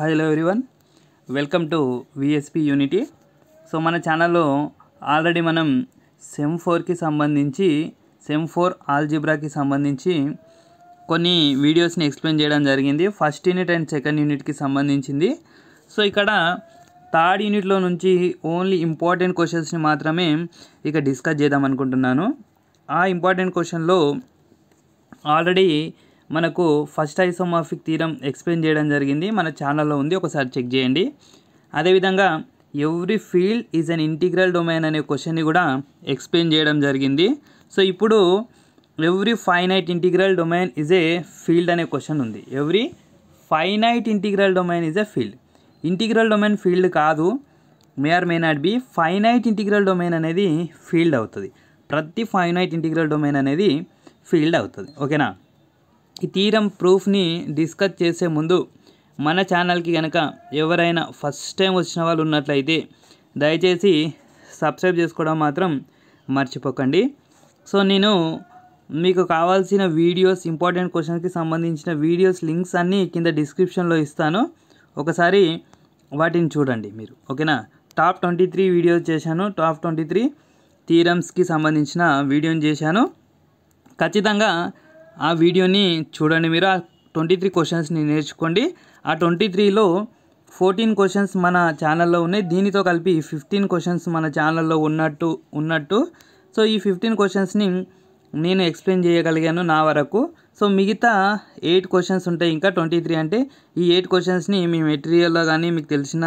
Hello everyone welcome to VSP unity so మన ఛానల్లో already మనం సెమ్ ఫోర్కి సంబంధించి సెమ్ ఫోర్ ఆల్జిబ్రాకి సంబంధించి కొన్ని వీడియోస్ని ఎక్స్ప్లెయిన్ చేయడం జరిగింది. ఫస్ట్ యూనిట్ అండ్ సెకండ్ యూనిట్కి సంబంధించింది. సో ఇక్కడ థర్డ్ యూనిట్లో నుంచి ఓన్లీ ఇంపార్టెంట్ క్వశ్చన్స్ని మాత్రమే ఇక డిస్కస్ చేద్దాం అనుకుంటున్నాను. ఆ ఇంపార్టెంట్ క్వశ్చన్లో ఆల్రెడీ మనకు ఫస్ట్ ఐసోమార్ఫిక్ తీరం ఎక్స్ప్లెయిన్ చేయడం జరిగింది. మన ఛానల్లో ఉంది. ఒకసారి చెక్ చేయండి. అదేవిధంగా every field is an integral domain అనే క్వశ్చన్ని కూడా ఎక్స్ప్లెయిన్ చేయడం జరిగింది. సో ఇప్పుడు every finite integral domain is a field అనే క్వశ్చన్ ఉంది. Every finite integral domain is a field. Integral domain field కాదు. May or may not be. Finite integral domain అనేది ఫీల్డ్ అవుతుంది. ప్రతి ఫైనైట్ ఇంటిగ్రల్ డొమైన్ అనేది field అవుతుంది. ఓకేనా? ఈ తీరం ప్రూఫ్ని డిస్కస్ చేసే ముందు మన ఛానల్కి కనుక ఎవరైనా ఫస్ట్ టైం వచ్చిన వాళ్ళు ఉన్నట్లయితే దయచేసి సబ్స్క్రైబ్ చేసుకోవడం మాత్రం మర్చిపోకండి. సో నేను మీకు కావాల్సిన వీడియోస్ ఇంపార్టెంట్ క్వశ్చన్కి సంబంధించిన వీడియోస్ లింక్స్ అన్నీ కింద డిస్క్రిప్షన్లో ఇస్తాను. ఒకసారి వాటిని చూడండి మీరు ఓకేనా? టాప్ ట్వంటీ త్రీ వీడియోస్ చేశాను. టాప్ ట్వంటీ త్రీ థీరమ్స్కి సంబంధించిన వీడియోని చేశాను. ఖచ్చితంగా ఆ వీడియోని చూడండి మీరు. ఆ ట్వంటీ త్రీ క్వశ్చన్స్ని నేర్చుకోండి. ఆ ట్వంటీ త్రీలో ఫోర్టీన్ క్వశ్చన్స్ మన ఛానల్లో ఉన్నాయి. దీనితో కలిపి ఫిఫ్టీన్ క్వశ్చన్స్ మన ఛానల్లో ఉన్నట్టు ఉన్నట్టు. సో ఈ ఫిఫ్టీన్ క్వశ్చన్స్ని నేను ఎక్స్ప్లెయిన్ చేయగలిగాను నా వరకు. సో మిగతా ఎయిట్ క్వశ్చన్స్ ఉంటాయి. ఇంకా ట్వంటీ త్రీ అంటే ఈ ఎయిట్ క్వశ్చన్స్ని మీ మెటీరియల్లో కానీ మీకు తెలిసిన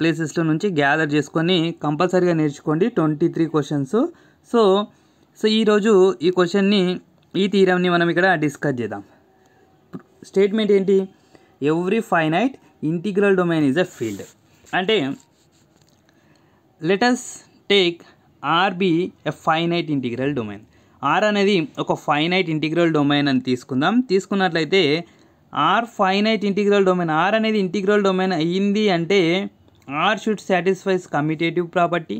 ప్లేసెస్లో నుంచి గ్యాదర్ చేసుకొని కంపల్సరీగా నేర్చుకోండి twenty three questions so so ఈరోజు ఈ క్వశ్చన్ని ఈ తీరంని మనం ఇక్కడ డిస్కస్ చేద్దాం. స్టేట్మెంట్ ఏంటి? Every finite integral domain is a field. అంటే let's take R be a finite integral domain. R అనేది ఒక ఫైనైట్ ఇంటిగ్రల్ డొమైన్ అని తీసుకుందాం. తీసుకున్నట్లయితే R finite integral domain R అనేది ఇంటిగ్రల్ డొమైన్ అయ్యింది అంటే R should satisfies commutative property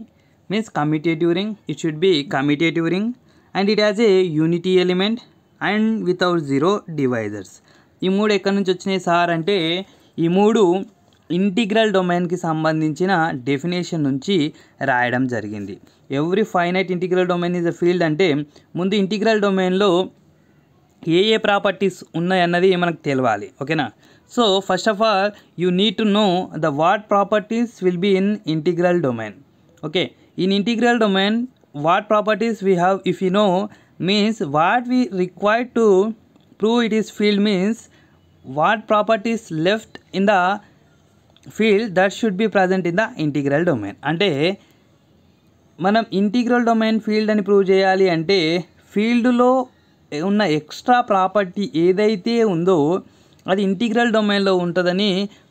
means commutative ring it should be commutative ring. And it has a unity element and without zero divisors ఈ మూడు ఎక్కడి నుంచి వచ్చినాయి సార్ అంటే ఈ మూడు ఇంటిగ్రల్ డొమైన్కి సంబంధించిన డెఫినేషన్ నుంచి రాయడం జరిగింది. Every finite integral domain is a field అంటే ముందు ఇంటిగ్రల్ డొమైన్లో ఏ ఏ ప్రాపర్టీస్ ఉన్నాయన్నది మనకు తెలియాలి ఓకేనా so first of all you need to know the what properties will be in integral domain okay in integral domain what properties we have if you know means what we require to prove it is field means what properties left in the field that should be present in the integral domain అంటే మనం integral domain field అని prove చేయాలి అంటే ఫీల్డ్లో ఉన్న extra property ఏదైతే ఉందో అది ఇంటిగ్రల్ డొమైన్లో ఉంటుందని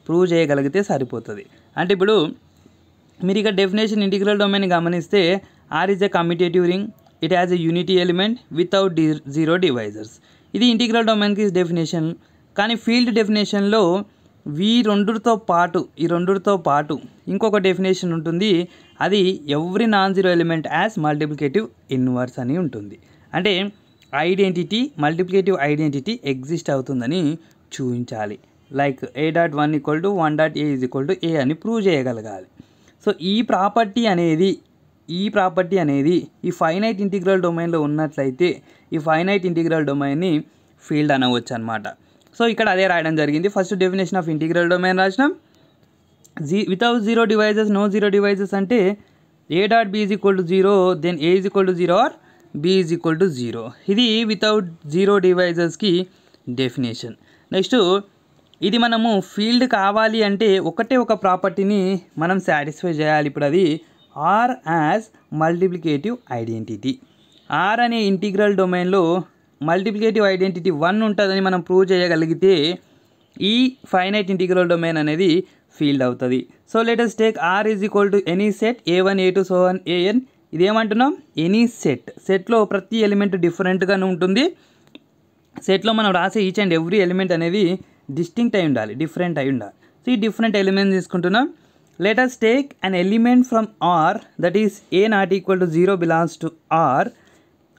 ప్రూవ్ చేయగలిగితే సరిపోతుంది అంటే ఇప్పుడు మీరు ఇక డెఫినేషన్ ఇంటిగ్రల్ డొమైన్ గమనిస్తే R is a commutative ring it has a unity element without zero zero divisors ఇది ఇంటిగ్రల్ డొమైన్కి డెఫినేషన్ కానీ ఫీల్డ్ డెఫినేషన్లో వీ రెండుతో పాటు ఈ రెండుతో పాటు ఇంకొక డెఫినేషన్ ఉంటుంది. అది every non zero element as multiplicative inverse అని ఉంటుంది. అంటే ఐడెంటిటీ మల్టిప్లికేటివ్ ఐడెంటిటీ ఎగ్జిస్ట్ అవుతుందని చూపించాలి. Like a dot one equal to one dot a is equal to a అని ప్రూవ్ చేయగలగాలి. సో ఈ ప్రాపర్టీ అనేది ఈ ప్రాపర్టీ అనేది ఈ ఫైనైట్ ఇంటిగ్రల్ డొమైన్లో ఉన్నట్లయితే ఈ ఫైనైట్ ఇంటిగ్రల్ డొమైన్ని ఫీల్డ్ అనవచ్చు అనమాట సో ఇక్కడ అదే రాయడం జరిగింది. First definition of integral domain రాసినాం. G without zero divisors no zero divisors అంటే a dot b is equal to zero then a is equal to zero or b is equal to zero. ఇది without zero డివైజెస్కి definition. Next ఇది మనము field కావాలి అంటే ఒకటే ఒక ప్రాపర్టీని మనం సాటిస్ఫై చేయాలి. ఇప్పుడు అది R as multiplicative identity R అనే ఇంటిగ్రల్ డొమైన్లో మల్టిప్లికేటివ్ ఐడెంటిటీ వన్ ఉంటుందని మనం ప్రూవ్ చేయగలిగితే ఈ ఫైనైట్ ఇంటిగ్రల్ డొమైన్ అనేది ఫీల్డ్ అవుతుంది. So let us take R is equal to any set a one a two so one a n ఇదేమంటున్నాం? Any set సెట్లో ప్రతి ఎలిమెంట్ డిఫరెంట్గానే ఉంటుంది. సెట్లో మనం రాసే ఈచ్ అండ్ ఎవ్రీ ఎలిమెంట్ అనేది డిస్టింక్ట్ అయి ఉండాలి. డిఫరెంట్ అయి ఉండాలి. సో ఈ డిఫరెంట్ ఎలిమెంట్ తీసుకుంటున్నాం. Let us take an element from R that is a not equal to zero belongs to R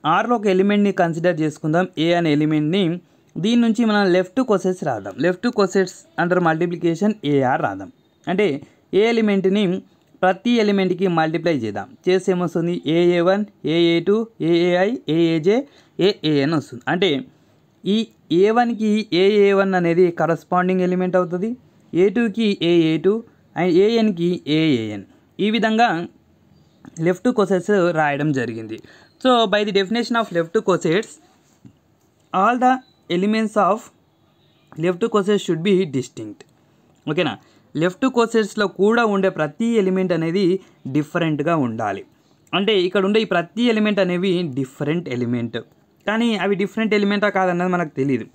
ఆర్లో ఒక ఎలిమెంట్ని కన్సిడర్ చేసుకుందాం. ఏ అనే ఎలిమెంట్ని దీని నుంచి మనం లెఫ్ట్ కొసెట్స్ రాద్దాం. Left cosets under multiplication a R రాద్దాం. అంటే ఏ ఎలిమెంట్ని ప్రతి ఎలిమెంట్కి మల్టిప్లై చేద్దాం. చేస్తే ఏమొస్తుంది? A a one a a two a a i a a j a a n వస్తుంది. అంటే ఈ ఏ వన్కి ఏఏ వన్ అనేది కరస్పాండింగ్ ఎలిమెంట్ అవుతుంది. ఏ టూకి ఏఏ టూ అండ్ ఏఎన్కి ఏఏఎన్ ఈ విధంగా లెఫ్ట్ కొసెట్స్ రాయడం జరిగింది. So by the definition of left cosets all the elements of left cosets should be distinct ఓకేనా లెఫ్ట్ కోసెట్స్లో కూడా ఉండే ప్రతి ఎలిమెంట్ అనేది డిఫరెంట్గా ఉండాలి. అంటే ఇక్కడ ఉండే ఈ ప్రతి ఎలిమెంట్ అనేవి డిఫరెంట్ ఎలిమెంట్ కానీ అవి డిఫరెంట్ ఎలిమెంటా కాదన్నది మనకు తెలియదు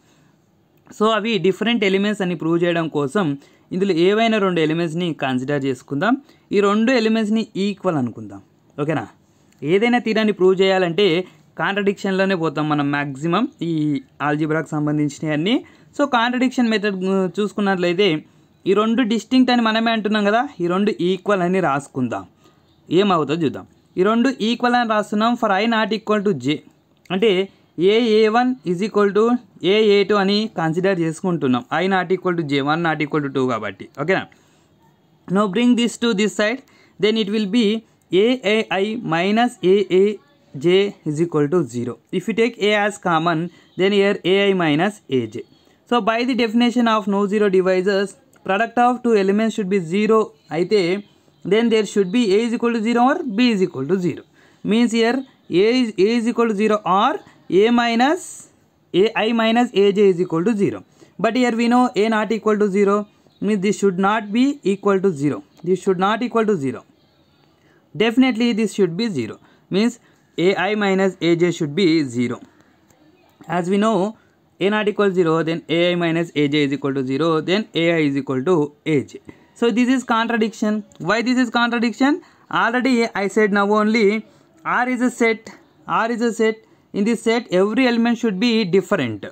సో అవి డిఫరెంట్ ఎలిమెంట్స్ అని ప్రూవ్ చేయడం కోసం ఇందులో ఏవైనా రెండు ఎలిమెంట్స్ని కన్సిడర్ చేసుకుందాం. ఈ రెండు ఎలిమెంట్స్ని ఈక్వల్ అనుకుందాం. ఓకేనా? ఏదైనా తీరాన్ని ప్రూవ్ చేయాలంటే కాంట్రడిక్షన్లోనే పోతాం మనం మ్యాక్సిమం ఈ ఆల్జిబ్రాకి సంబంధించినవి అన్నీ. సో కాంట్రడిక్షన్ మెథడ్ చూసుకున్నట్లయితే ఈ రెండు డిస్టింక్ట్ అని మనమే అంటున్నాం కదా ఈ రెండు ఈక్వల్ అని రాసుకుందాం. ఏమవుతుందో చూద్దాం. ఈ రెండు ఈక్వల్ అని రాస్తున్నాం for i not equal to j అంటే a a one is equal to a a two అని కన్సిడర్ చేసుకుంటున్నాం. I not equal to j one not equal to two కాబట్టి. ఓకేనా no? Bring this to this side then it will be a a i minus a a j is equal to zero if you take a as common then here a i minus a j so by the definition of no zero divisors product of two elements should be zero అయితే then there should be a is equal to zero or b is equal to zero means here a is a is equal to zero or a minus ai minus aj is equal to 0 but here we know a not equal to 0 means this should not be equal to 0 this should not equal to 0 definitely this should be 0 means ai minus aj should be 0 as we know a not equal to 0 then ai minus aj is equal to 0 then ai is equal to aj so this is contradiction. Why this is contradiction? Already i said now only r is a set r is a set in this set every element should be different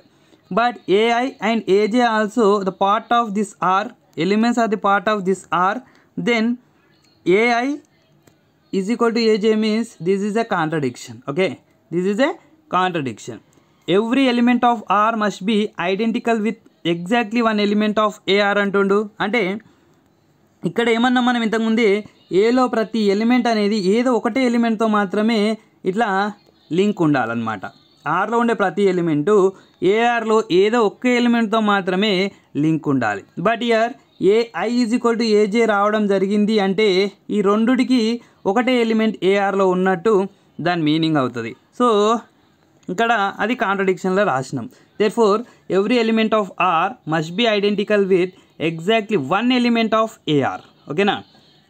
but ai and aj also the part of this r elements are the part of this r then ai is equal to aj means this is a contradiction okay this is a contradiction every element of r must be identical with exactly one element of a R అంటుండు అంటే ఇక్కడ ఏమన్నా మనం ఇంతకుముందే ఏలో ప్రతి element అనేది ఏదో ఒకటే ఎలిమెంట్తో మాత్రమే ఇట్లా లింక్ ఉండాలన్నమాట. ఆర్లో ఉండే ప్రతి ఎలిమెంటు ఏఆర్లో ఏదో ఒక్క ఎలిమెంట్తో మాత్రమే లింక్ ఉండాలి. But here a i is equal to a j రావడం జరిగింది అంటే ఈ రెండుటికి ఒకటే ఎలిమెంట్ ఏఆర్లో ఉన్నట్టు దాని మీనింగ్ అవుతుంది. సో ఇక్కడ అది కాంట్రడిక్షన్లో రాసినాం. Therefore every element of R must be identical with exactly one element of a R ఓకేనా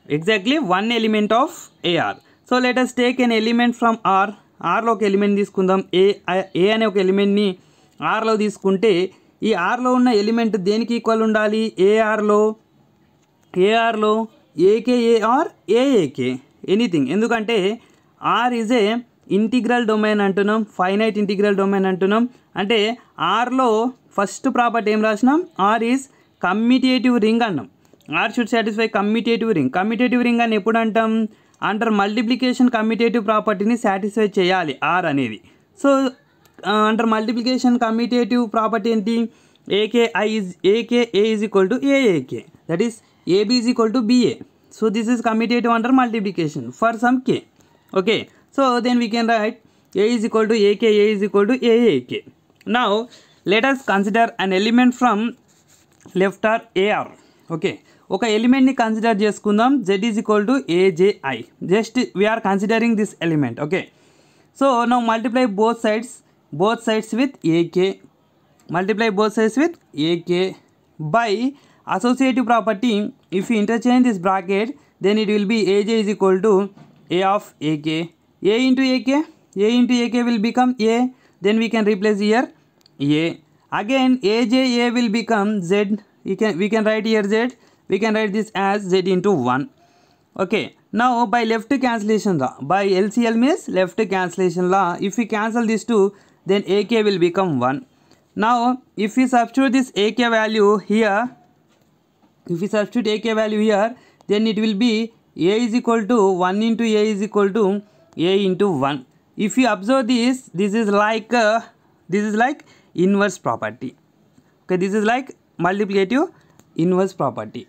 exactly one element of a R so let us take an element from R ఆర్లో ఒక element తీసుకుందాం. ఏ ఏ అనే ఒక ఎలిమెంట్ని ఆర్లో తీసుకుంటే ఈ ఆర్లో ఉన్న ఎలిమెంట్ దేనికి equal ఉండాలి? ఏఆర్లో ఏఆర్లో ఏకేఏఆర్ ఏఏకే ఎనీథింగ్. ఎందుకంటే R is a integral domain అంటున్నాం. ఫైనైట్ ఇంటిగ్రల్ డొమైన్ అంటున్నాం. అంటే ఆర్లో ఫస్ట్ ప్రాపర్టీ ఏం రాసినాం? ఆర్ ఈజ్ కమ్యూటేటివ్ రింగ్ అన్నాం. R should satisfy commutative ring. Commutative ring అని ఎప్పుడు అంటాం? అండర్ మల్టిప్లికేషన్ కమిటేటివ్ ప్రాపర్టీని సాటిస్ఫై చేయాలి ఆర్ అనేది. So under multiplication commutative property ఏంటి? A k i i is a is equal to a a k that is a b is equal to b a so this is commutative under multiplication for some K okay so then we can write A is equal to AK A is equal to AAK now let us consider an element from left R AR okay ఒక ఎలిమెంట్ని consider చేసుకుందాం Z is equal to AJI just we're considering this element okay so now multiply both sides both sides with a k multiply both sides with a k by associative property if interchange this bracket then it will be AJ is equal to A of AK A into AK A into AK will become A then we can replace here A again aj a will become z you can we can write here z we can write this as z into 1 okay. Now by left cancellation law by lcl means left cancellation law. If we cancel these two then ak will become 1 now if we substitute this ak value here if we substitute ak value here then it will be a is equal to 1 into a is equal to a into 1 if you observe this this is like uh, this is like inverse property. Okay this is like multiplicative inverse property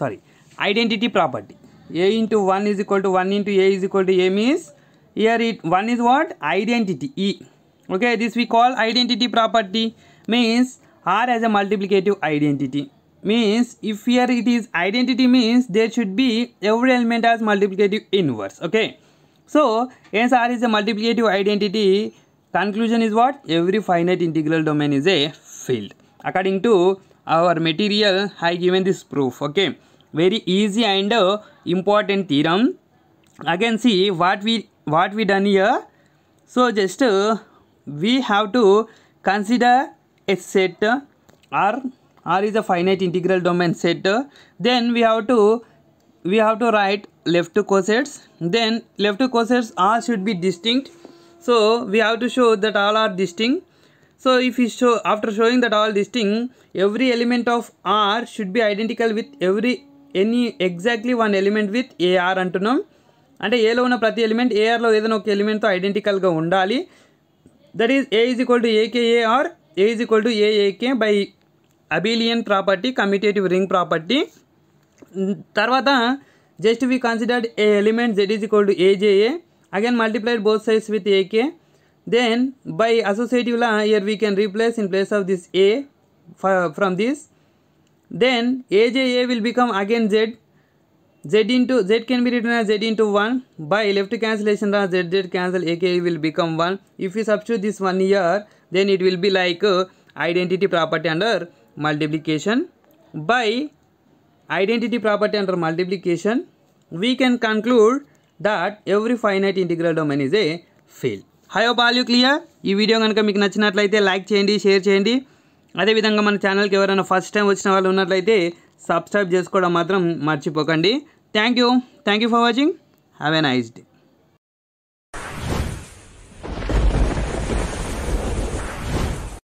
sorry. Identity property. A into 1 is equal to 1 into a is equal to a means here it 1 is what? Identity e. Okay this we call identity property. Means r as a multiplicative identity. Means if here it is identity means there should be every element as multiplicative inverse. Okay. So hence r is a multiplicative identity. Conclusion is what? Every finite integral domain is a field. According to our material i given this proof. Okay very easy and uh, important theorem. Again see what we what we done here. So just uh, we have to consider a set uh, r. R is a finite integral domain set uh, then we have to we have to write left cosets. Then left cosets r should be distinct. So we have to show that all are distinct. So if we show after showing that all distinct every element of r should be identical with every any exactly one element with a R అంటున్నాం. అంటే ఏలో ఉన్న ప్రతి element ఏఆర్లో ఏదైనా ఒక ఎలిమెంట్తో ఐడెంటికల్గా ఉండాలి. That is a is equal to a k a or a is equal to a a k by abelian property commutative ring property. తర్వాత just we considered a element z is equal to a j a. Again multiplied both sides with a k then by అసోసియేటివ్లా here we can replace in place of this a from this then AJA will become again z z into z can be written as z into 1 by left cancellation the z z cancel AKA will become 1 if we substitute this one here then it will be like uh, identity property under multiplication by identity property under multiplication we can conclude that every finite integral domain is a field I hope all you clear ఈ video కనుక మీకు నచ్చినట్లయితే like చేయండి share చేయండి అదేవిధంగా మన ఛానల్కి ఎవరైనా ఫస్ట్ టైం వచ్చిన వాళ్ళు ఉన్నట్లయితే సబ్స్క్రైబ్ చేసుకోవడం మాత్రం మర్చిపోకండి. Thank you. Thank you for watching. Have a nice day